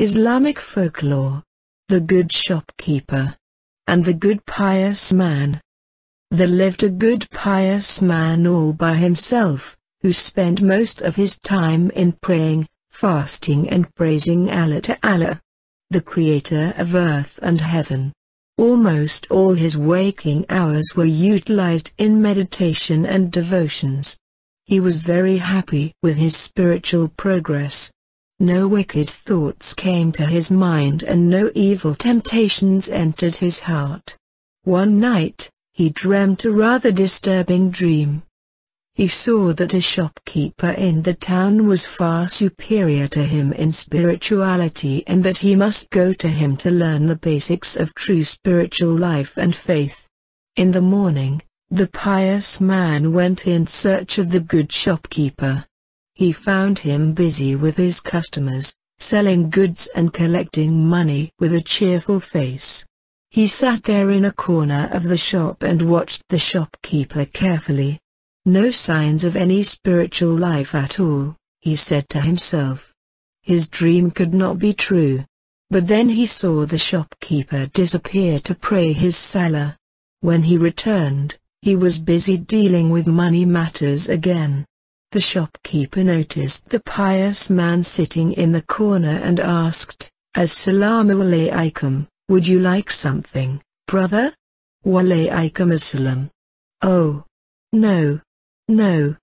Islamic folklore. The Good Shopkeeper. And the Good Pious Man. There lived a good pious man all by himself, who spent most of his time in praying, fasting and praising Allah Ta'ala, the creator of earth and heaven. Almost all his waking hours were utilized in meditation and devotions. He was very happy with his spiritual progress. No wicked thoughts came to his mind and no evil temptations entered his heart. One night, he dreamt a rather disturbing dream. He saw that a shopkeeper in the town was far superior to him in spirituality and that he must go to him to learn the basics of true spiritual life and faith. In the morning, the pious man went in search of the good shopkeeper. He found him busy with his customers, selling goods and collecting money with a cheerful face. He sat there in a corner of the shop and watched the shopkeeper carefully. No signs of any spiritual life at all, he said to himself. His dream could not be true. But then he saw the shopkeeper disappear to pray his salah. When he returned, he was busy dealing with money matters again. The shopkeeper noticed the pious man sitting in the corner and asked, Assalamu alaikum, would you like something, brother? Walaikum assalam. Oh. No, no,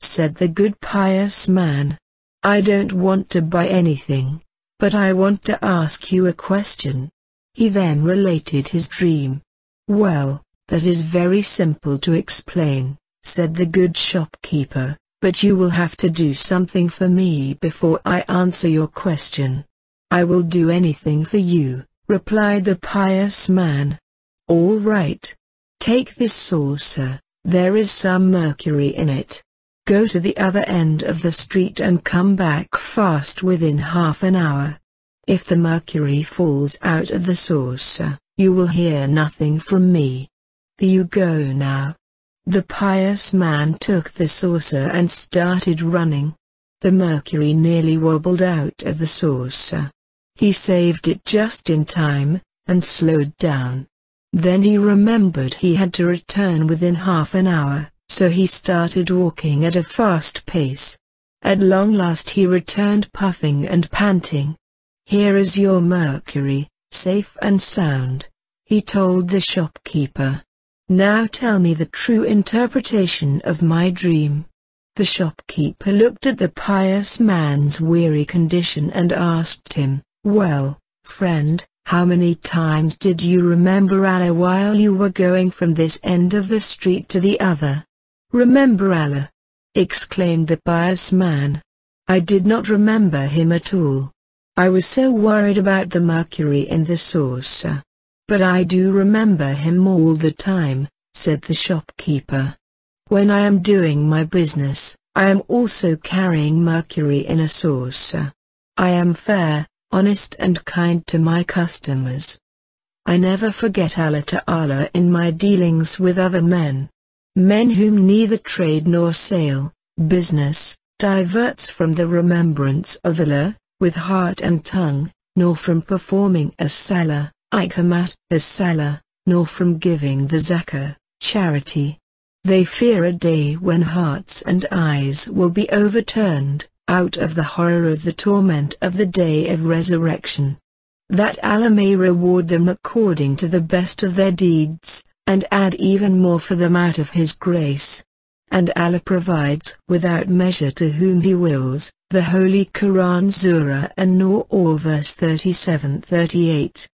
said the good pious man. I don't want to buy anything, but I want to ask you a question. He then related his dream. Well, that is very simple to explain, said the good shopkeeper, but you will have to do something for me before I answer your question. I will do anything for you, replied the pious man. All right. Take this saucer. There is some mercury in it. Go to the other end of the street and come back fast within half an hour. If the mercury falls out of the saucer, you will hear nothing from me. You go now. The pious man took the saucer and started running. The mercury nearly wobbled out of the saucer. He saved it just in time, and slowed down. Then he remembered he had to return within half an hour, so he started walking at a fast pace. At long last he returned puffing and panting. Here is your mercury, safe and sound, he told the shopkeeper. Now tell me the true interpretation of my dream. The shopkeeper looked at the pious man's weary condition and asked him, Well, friend, how many times did you remember Allah while you were going from this end of the street to the other? Remember Allah! exclaimed the pious man. I did not remember him at all. I was so worried about the mercury in the saucer. But I do remember him all the time, said the shopkeeper. When I am doing my business, I am also carrying mercury in a saucer. I am fair, honest and kind to my customers. I never forget Allah Ta'ala in my dealings with other men. Men whom neither trade nor sale, business, diverts from the remembrance of Allah, with heart and tongue, nor from performing as salah, ikamat, as salah, nor from giving the zakah, charity. They fear a day when hearts and eyes will be overturned, out of the horror of the torment of the day of resurrection. That Allah may reward them according to the best of their deeds, and add even more for them out of His grace. And Allah provides without measure to whom He wills, the Holy Quran Surah An-Nur verse 37-38.